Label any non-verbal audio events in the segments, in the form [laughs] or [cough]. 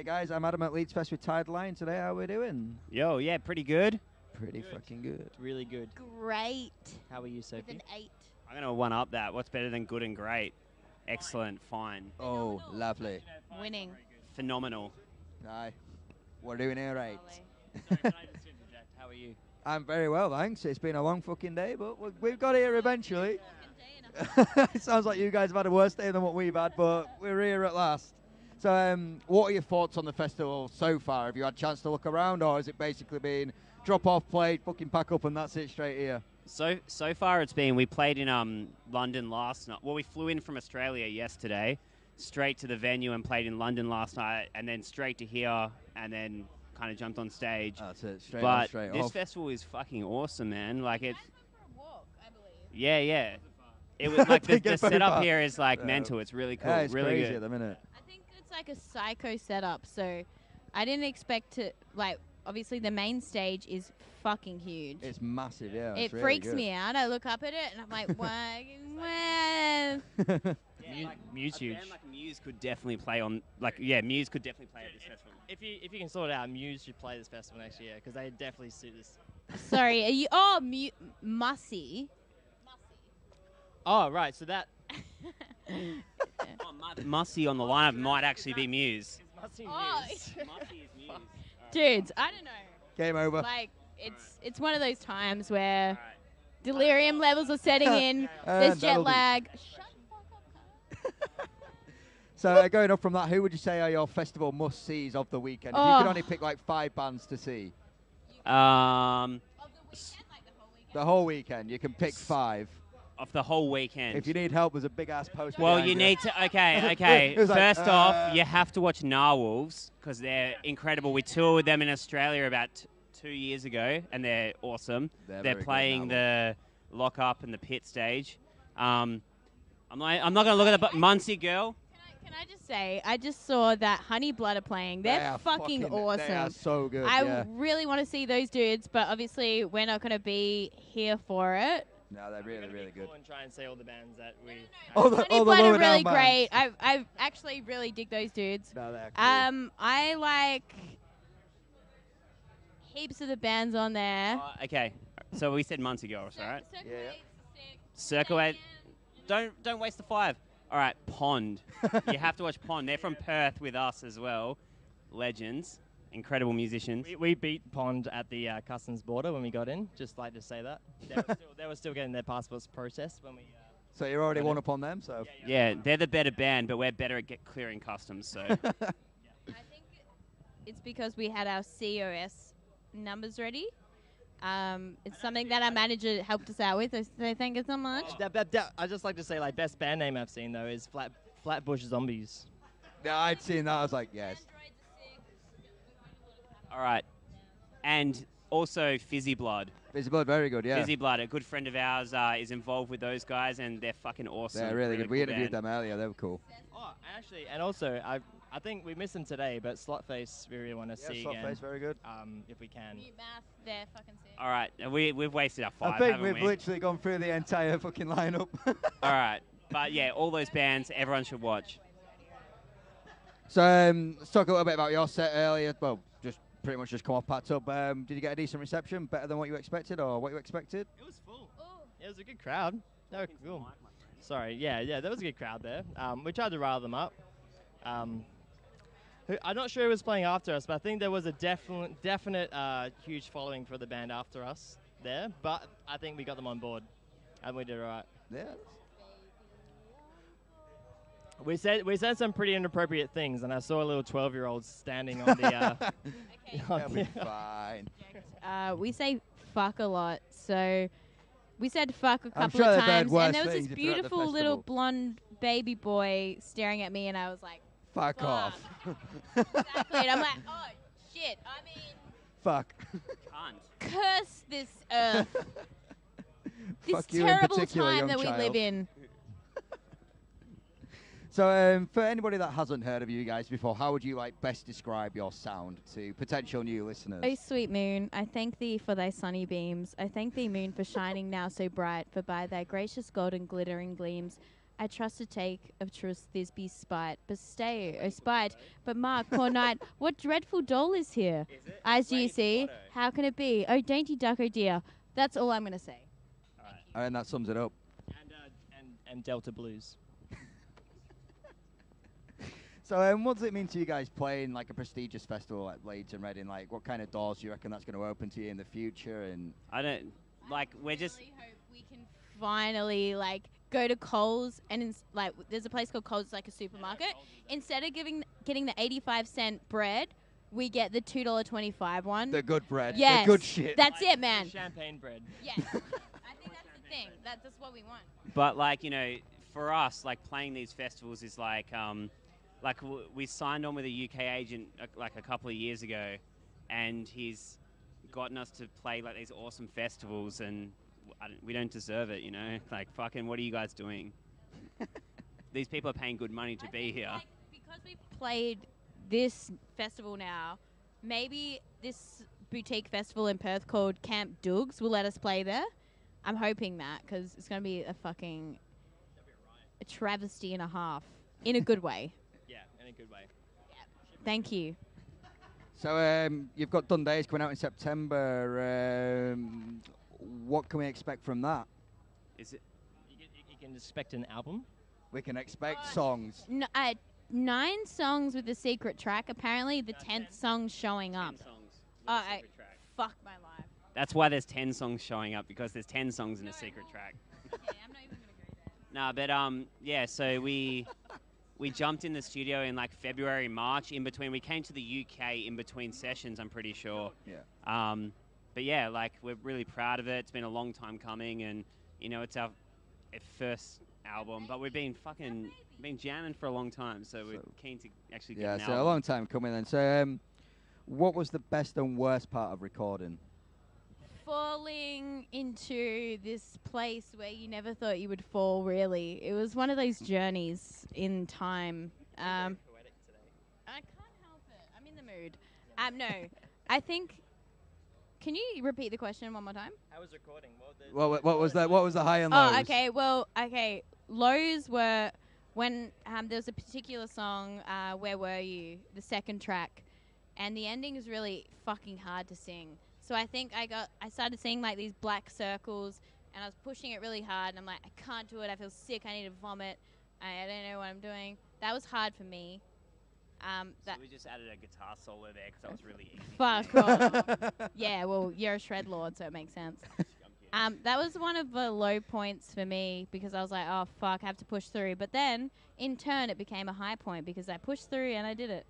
Hey guys, I'm Adam at Leeds Fest with Tired Lion today. How are we doing? Yo, yeah, pretty good. Pretty fucking good. Really good. Great. How are you, With Sophie? an eight. I'm gonna one up that. What's better than good and great? Excellent, fine, Oh, lovely. Winning. phenomenal. Aye. We're doing all right. How are you? [laughs] I'm very well, thanks. It's been a long fucking day, but we- we've got here eventually. it [laughs] sounds like you guys have had a worse day than what we've had, but we're here at last. So, um, what are your thoughts on the festival so far? Have you had a chance to look around, or has it basically been drop off, play, fucking pack up, and that's it straight here? So so far, it's been we played in um London last night. Well, we flew in from Australia yesterday, straight to the venue and played in London last night, and then straight to here, and then kind of jumped on stage. That's it, straight but on, straight this off. festival is fucking awesome, man. Like it. walk, Yeah, yeah. [laughs] It was like the, the setup far. here is like Yeah. mental. It's really cool. yeah, it's really crazy good. at the minute. I think it's like a psycho setup, so I didn't expect to like. Obviously, the main stage is fucking huge. It's massive, yeah. it it's really freaks good. me out. I look up at it and I'm like, [laughs] why? why? [laughs] Yeah, like, Muse a huge. band like Muse could definitely play on. Like yeah, Muse could definitely play at this festival. If you if you can sort it out, Muse should play this festival next year because they definitely suit this. Sorry, are you? Oh, mu- Mussy. Oh right, so that Oh, Mussy on the lineup might actually be Muse. must be Oh, Muse. [laughs] Mussy is Muse. Dudes, I don't know. Game over. Like, it's it's one of those times where Alright. delirium levels are setting in. [laughs] There's And jet that'll do. lag. Shut the fuck up, cunt. [laughs] So uh, going up from that, who would you say are your festival must-sees of the weekend? If you Oh. could only pick like five bands to see Um, Of the weekend, like the whole weekend. the whole weekend, you can pick five. Of the whole weekend. If you need help, there's a big ass poster. well, behind you need to. Okay, [laughs] okay. It was like, First off, uh, you have to watch Narwhals because they're incredible. We toured with them in Australia about t- two years ago, and they're awesome. They're They're, playing the lock up and the pit stage. Um, I'm like, I'm not gonna look at the but Muncie girl. Can I, just say, I just saw that Honey Blood are playing. They're They are fucking, awesome. They are so good. I yeah. really want to see those dudes, but obviously we're not going to be here for it. No, they're really, really good. And try and say all the bands that we. All the, Honey all the Blood lower are really great. I I actually really dig those dudes. No, they're cool. Um, I like heaps of the bands on there. Uh, okay, so we said Muncie girls, all right? Circle Yeah. Eight's sick. Circle Eight. Don't don't waste the five. All right, Pond. [laughs] you have to watch Pond. They're from Perth with us as well. Legends, incredible musicians. We, we beat Pond at the uh, customs border when we got in. Just like to say that they were [laughs] still, they were still getting their passports processed when we. Uh, so you're already Got one it. up on them. So Yeah, they're the better band, but we're better at get clearing customs. So [laughs] I think it's because we had our COS numbers ready. Um, it's something that our manager helped us out with. So thank you so much. that, that, that, I just like to say like best band name I've seen though is Flat Flatbush Zombies. yeah, I'd seen that. I was like, yes. All right, and also Fizzy Blood. Fizzy Blood, very good. Yeah, Fizzy Blood, a good friend of ours, uh, is involved with those guys, and they're fucking awesome. they're really, good. We interviewed band. them earlier. They were cool. Oh, actually, and also I I think we missed them today, but Slotface we really want to see yeah, again. Slotface, very good. Um, if we can. Mute mouth, they're fucking sick. All right, we we've wasted our five. I think we've we? literally gone through the entire fucking lineup. [laughs] All right, but yeah, all those bands, everyone should watch. So um, let's talk a little bit about your set earlier. Well, just pretty much just come off packed up. Um, did you get a decent reception? Better than what you expected, or what you expected? It was full. oh It was a good crowd. They were cool. Sorry, yeah, yeah, there was a good crowd there. Um, we tried to rile them up. Um, I'm not sure who was playing after us, but I think there was a definite, definite uh, huge following for the band after us there. But I think we got them on board, and we did all right. Yeah. We said we said some pretty inappropriate things, and I saw a little 12-year-old standing on the. Uh, [laughs] Okay. [laughs] on That'll be fine. Uh, we say fuck a lot, so we said fuck a I'm couple sure of times, and there was this things if they're at the beautiful little blonde baby boy staring at me, and I was like, Fuck Fuck. off. exactly, and I'm like, [laughs] oh shit, I mean, Fuck. Can't. curse this earth, this Fuck terrible time young that we live in. So, um, for anybody that hasn't heard of you guys before, how would you like best describe your sound to potential new listeners? Oh, sweet moon, I thank thee for thy sunny beams. I thank thee, moon, for shining now so bright. For by thy gracious golden glittering gleams, I trust to take of truth this be spite, but stay, oh spite, but mark, poor [laughs] knight, what dreadful doll is here? As you see, how can it be? Oh, dainty duck, oh dear. That's all I'm going to say. All right. And that sums it up. And, uh, and, and Delta Blues. So, um, what does it mean to you guys playing like a prestigious festival like Leeds and Reading? Like, what kind of doors do you reckon that's going to open to you in the future? And I don't like. We're just really hope we can finally like go to Coles and ins- like there's a place called Coles, it's like a supermarket. Instead of giving getting the 85 cent bread, we get the two dollar 25 one. the good bread, yes, the good shit. That's Like it, man. Champagne bread. Yes, I think that's the thing. That, that's what we want. But like you know, for us, like playing these festivals is like, um, like we signed on with a UK agent uh, like a couple of years ago, and he's gotten us to play like these awesome festivals, and don't, we don't deserve it, you know. [laughs] Like fucking, what are you guys doing? [laughs] these people are paying good money to I be here. Like, because we played this festival now, maybe this boutique festival in Perth called Camp Doogs will let us play there. I'm hoping that because it's going to be a fucking a travesty and a half in a good way. Yeah, in a good way. Thank you. So, um, you've got Dumb Days coming out in September. Um, what can we expect from that? Is it? You can, you can expect an album. We can expect Uh, songs. N- uh, nine songs with a secret track. Apparently, the tenth song's showing up. songs. with Oh, a I- secret track. Fuck my life. That's why there's 10 songs showing up because there's 10 songs in a secret track. Okay, I'm not even gonna go there. [laughs] No, but um, yeah. So we [laughs] we jumped in the studio in like February, March. In between, we came to the UK in between sessions. I'm pretty sure. Yeah. Um, but yeah, like we're really proud of it. It's been a long time coming, and you know, it's our first album. But we've been fucking been jamming for a long time, so we're keen to actually get Yeah, so a long time coming then. So, um, what was the best and worst part of recording? Falling into this place where you never thought you would fall really. It was one of those journeys in time. Um, poetic today. i can't help it. I'm in the mood. Um, no. I think can you repeat the question one more time? I was recording? What, the, What, what, what was that? What was the high and lows? oh okay. Well okay. Lows were when um, there was a particular song uh, where were you? The second track. And the ending is really fucking hard to sing so i think i got i started seeing like these black circles and i was pushing it really hard and i'm like i can't do it i feel sick i need to vomit i, I don't know what i'm doing that was hard for me um, So we just added a guitar solo there because that was really easy. [laughs] fuck off. [laughs] yeah well you're a shred lord so it makes sense [laughs] um, that was one of the low points for me because I was like, oh fuck, I have to push through. But then, in turn, it became a high point because I pushed through and I did it.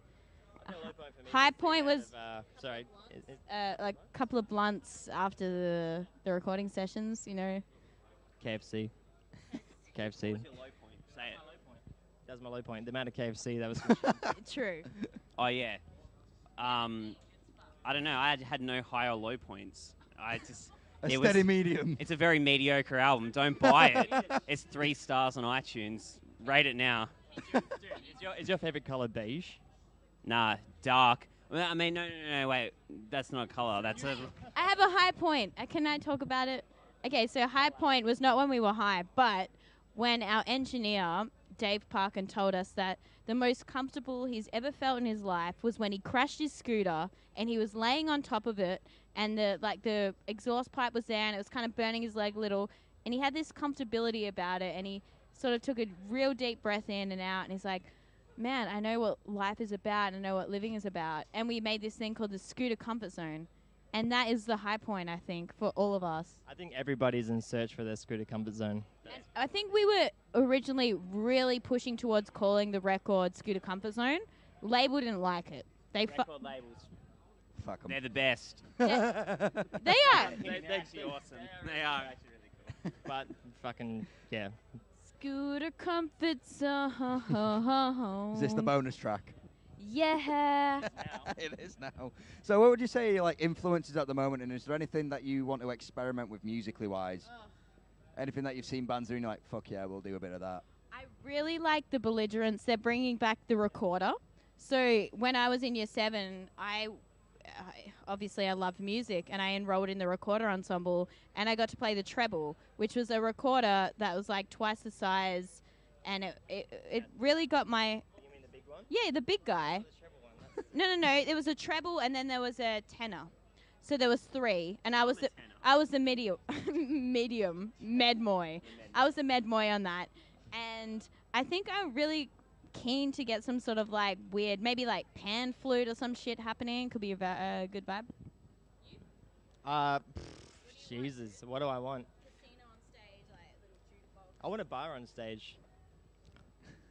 High was point was- of, uh, sorry. Is, is Uh, like a couple of blunts after the the recording sessions, you know. KFC. [laughs] KFC. What's your? Say it. That was my low point. The amount of KFC that was. [laughs] [laughs] True. Oh yeah. Um, I don't know. I had, had no high or low points. I just a it was- steady medium. it's a very mediocre album. Don't buy it. it's three stars on iTunes. Rate it now. Dude, is your, is your favorite color beige? Nah, dark. I mean, no, no, no, wait. That's not color. That's a. I have a high point. Uh, can I talk about it? Okay, so high point was not when we were high, but when our engineer Dave Parkin told us that the most comfortable he's ever felt in his life was when he crashed his scooter and he was laying on top of it and the like the exhaust pipe was there and it was kind of burning his leg a little and he had this comfortability about it and he sort of took a real deep breath in and out and he's like man i know what life is about i know what living is about and we made this thing called the scooter comfort zone and that is the high point i think for all of us I think everybody's in search for their scooter comfort zone. and I think we were originally really pushing towards calling the record Scooter Comfort Zone. Label didn't like it. They fu- Record labels. Fuck 'em. They're the best. [laughs] they are. They're actually awesome. They are actually really cool. But fucking yeah. Scooter Comfort Zone. Is this the bonus track? Yeah. [laughs] it is now. So, what would you say like influences at the moment, and is there anything that you want to experiment with musically wise? Oh. Anything that you've seen bands doing, like, fuck yeah, we'll do a bit of that. I really like the belligerents. They're bringing back the recorder. So when I was in year seven, I, I obviously I loved music, and I enrolled in the recorder ensemble, and I got to play the treble, which was a recorder that was like twice the size and it it, it really got my You mean the big one? yeah the big oh, guy. The one. That's [laughs] No, no, no. There was a treble and then there was a tenor. So there was three, and I was the tenor. I was the [laughs] medium medium medmoy. I was the medmoy on that, and I think I'm really keen to get some sort of like weird, maybe like pan flute or some shit happening. Could be a va- uh, good vibe. Uh, pff, Jesus, what do I want? I want a bar on stage.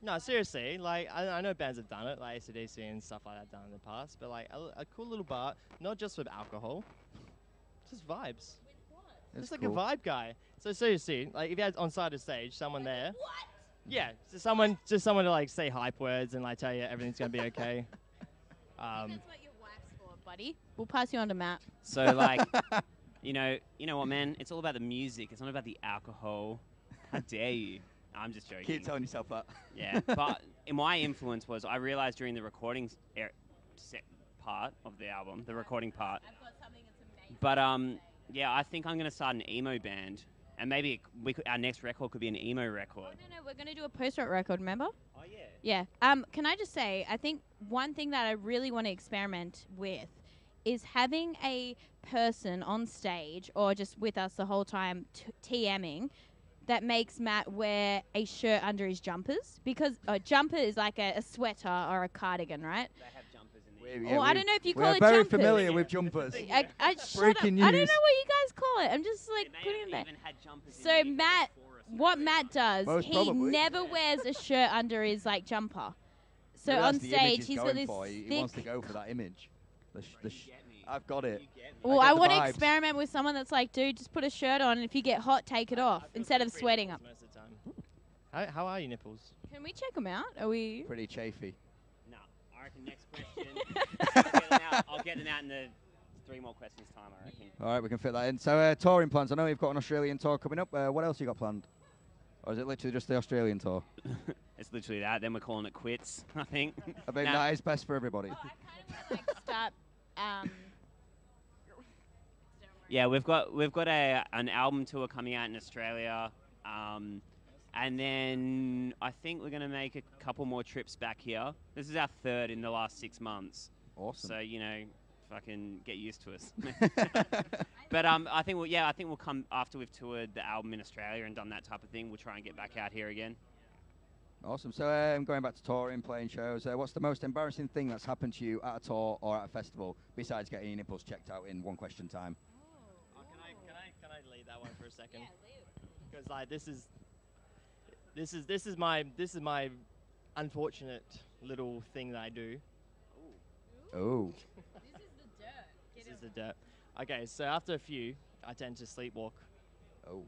No, seriously, like I, I know bands have done it, like ACDC and stuff like that done in the past, but like a, a cool little bar, not just with alcohol, just vibes. That's Just like a vibe guy. So seriously, like if you had on side of stage someone there, yeah, just someone, just someone to like say hype words and like tell you everything's gonna be okay. [laughs] Um, That's what your wife's for, buddy. We'll pass you on to Matt. So like, [laughs] you know, you know what, man? It's all about the music. It's not about the alcohol. How dare you? I'm just joking. Keep telling yourself that. Yeah, but in my influence was I realized during the recording er, set part of the album, the recording part. I've got something that's amazing. But um, yeah, I think I'm gonna start an emo band, and maybe we could, our next record could be an emo Oh record. no, no, we're gonna do a post-rock record. Remember? Oh yeah. Yeah. Um, can I just say, I think one thing that I really want to experiment with is having a person on stage or just with us the whole time t- TMing that makes Matt wear a shirt under his jumpers because a jumper is like a, a sweater or a cardigan, right? They have jumpers in We- the. yeah, Well, I don't know if you call it. We're very familiar with jumpers. I, I, shut Breaking up. I don't know what news. you guys call it. I'm just like They putting have it back. even had jumpers in So Matt, what Matt does, Most he probably. never wears a shirt under his like jumper. [laughs] So Maybe on that's the image stage, he's he's got going this for. He, he thick. wants to go for that image. The sh- the sh- You get me. I've got it. You get me. Well, I I, want to vibes. experiment with someone that's like, dude, just put a shirt on, and if you get hot, take it off I feel instead of sweating up. Most of the time. How, how are you nipples? Can we check them out? Are we? Pretty chafy. No, I reckon next [laughs] question. I'll, get out, I'll get them out in the three more questions time. I reckon. All right, we can fit that in. So, uh, touring plans. I know you've got an Australian tour coming up. Uh, what else you got planned? Or is it literally just the Australian tour? [laughs] it's literally that. Then we're calling it quits. [laughs] I think. I think Nah. that is best for everybody. I kind of like start. Um, Yeah, we've got we've got a an album tour coming out in Australia, um, and then I think we're going to make a couple more trips back here. This is our third in the last six months, Awesome. so you know, fucking get used to us. [laughs] [laughs] but um, I think we'll, yeah, I think we'll come after we've toured the album in Australia and done that type of thing. We'll try and get back out here again. awesome. So, I'm um, going back to touring, playing shows. Uh, what's the most embarrassing thing that's happened to you at a tour or at a festival besides getting your nipples checked out in one question time? Oh, can I can I can I lead that one for a second? Because like this is this is this is my this is my unfortunate little thing that I do. Oh. [laughs] This is the dirt. Okay, so after a few, I tend to sleepwalk, Oh.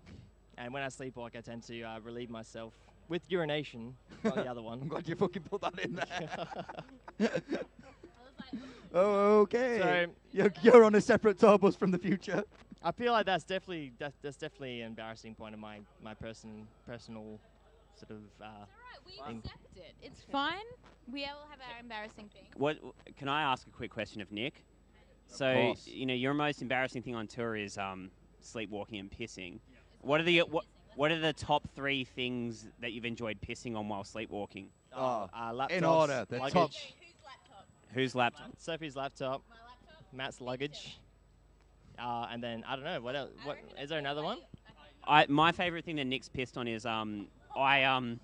and when I sleepwalk, I tend to uh, relieve myself with urination. Not the other [laughs] one. I'm one. glad you fucking put that in there. [laughs] [laughs] oh, okay. So- you're, you're on a separate tour bus from the future. I feel like that's definitely that's, that's definitely an embarrassing point of my my person personal sort of. Uh, we accept it. It's fine. We all have our embarrassing things. What can I ask a quick question of Nick? So you know, your most embarrassing thing on tour is um, sleepwalking and pissing. What are the what What are the top three things that you've enjoyed pissing on while sleepwalking? Oh, uh, laptops, in order, the luggage, top- Whose laptop? Sophie's laptop, Matt's luggage, uh, and then I don't know what else. What is there another one? I my favorite thing that Nick's pissed on is um I um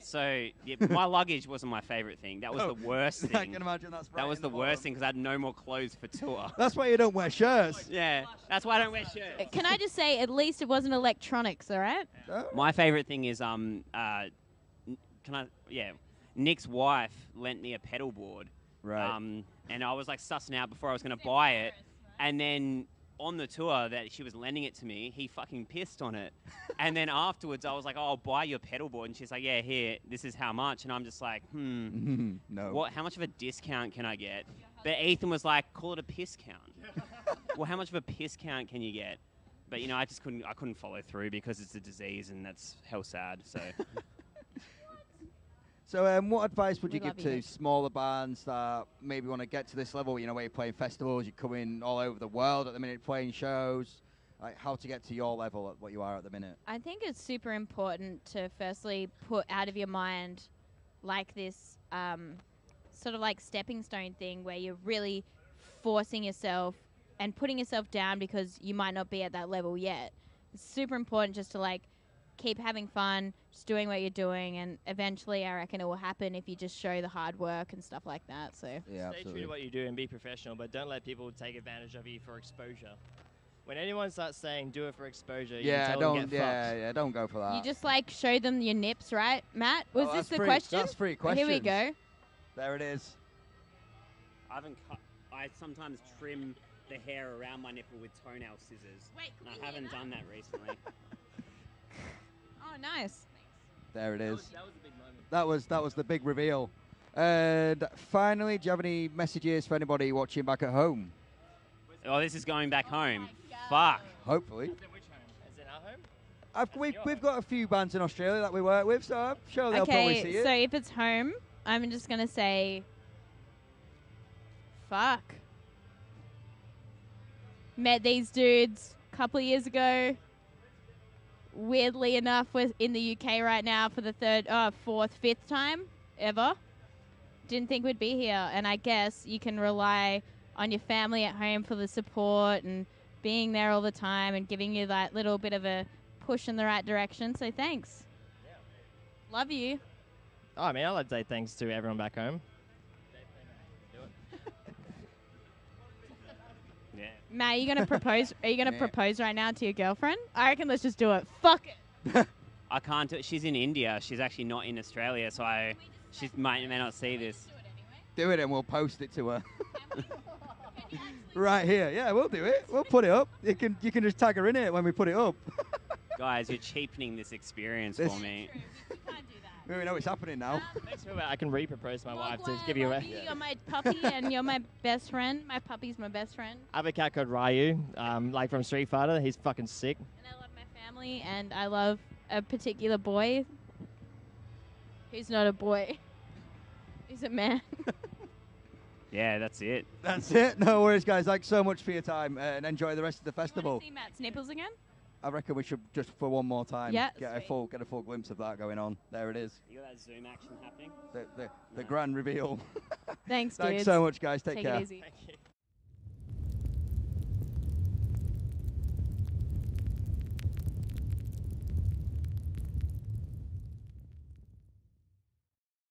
so yeah, my luggage wasn't my favorite thing. That was Oh, the worst thing. [laughs] I thing. can imagine that's right That was in the worst thing because I had no more clothes for tour. [laughs] That's why you don't wear shirts. yeah, that's why I don't wear shirts. Can I just say, at least it wasn't electronics, all right? Oh. My favorite thing is um uh, can I yeah, Nick's wife lent me a pedal board. Right. Um, and I was like sussing out before I was going to buy it, and then on the tour that she was lending it to me, he fucking pissed on it. [laughs] and then afterwards, I was like, "Oh, I'll buy your pedal board," and she's like, "Yeah, here, this is how much." And I'm just like, "Hmm, [laughs] no. what? How much of a discount can I get?" But Ethan was like, "Call it a piss count." [laughs] well, how much of a piss count can you get? But you know, I just couldn't. I couldn't follow through because it's a disease, and that's hell sad. So. So, um, what advice would We you give you, to smaller bands that maybe want to get to this level? You know, where you're playing festivals, you're coming all over the world at the minute, playing shows. like how to get to your level at what you are at the minute. I think it's super important to firstly put out of your mind like this um, sort of like stepping stone thing where you're really forcing yourself and putting yourself down because you might not be at that level yet. It's super important just to like keep having fun, just doing what you're doing, and eventually I reckon it will happen if you just show the hard work and stuff like that. So Yeah, Stay true to what you do and be professional, but don't let people take advantage of you for exposure. When anyone starts saying do it for exposure, Yeah, can tell don't. get Yeah, fucked. yeah, don't go for that. you just like show them your nips, right, Matt? Oh, Was Oh, this the three- question? That's three Here we go. There it is. I haven't cut. I sometimes trim the hair around my nipple with toenail scissors. Wait, And I haven't done that recently. [laughs] Oh, nice. There it is. That was a big moment. That was that was the big reveal. And finally, do you have any messages for anybody watching back at home? oh, this is going back oh home. Fuck. Hopefully, Is it which home? Is it our home? Uh, I've, we've, we've got a few bands in Australia that we work with, so I'm sure they'll probably see Okay, it. so if it's home, I'm just gonna say, fuck. Met these dudes a couple of years ago. Weirdly enough, we're in the UK right now for the third, uh, fourth, fifth time ever. Didn't think we'd be here, and I guess you can rely on your family at home for the support and being there all the time and giving you that little bit of a push in the right direction. So thanks. Love you. Oh, I mean, I'd like to say thanks to everyone back home. Matt, are you gonna propose? Are you gonna [laughs] Yeah. propose right now to your girlfriend? I reckon let's just do it. Fuck it. [laughs] I can't do it. She's in India. She's actually not in Australia, so I. She might may not see this. do it and we'll post it to her. [laughs] right here. Yeah, we'll do it. We'll put it up. You can you can just tag her in it when we put it up. Guys, you're cheapening this experience This- for me. We know it's happening now. [laughs] Thanks for I can re-propose to my wife to give you a. [laughs] You're my puppy, and you're my best friend. My puppy's my best friend, I have a cat called Ryu, um, like from Street Fighter. He's fucking sick. and I love my family, and I love a particular boy. Who's not a boy. [laughs] He's a man. Yeah, that's it. That's it. No worries, guys. Thanks so much for your time uh, and enjoy the rest of the You festival. see Matt's nipples again? I reckon we should just for one more time Yeah, get a full get a full glimpse of that going on. There it is. You got that zoom action happening? The the, the grand reveal. [laughs] Thanks, Thanks dudes. so much, guys. Take, Take care.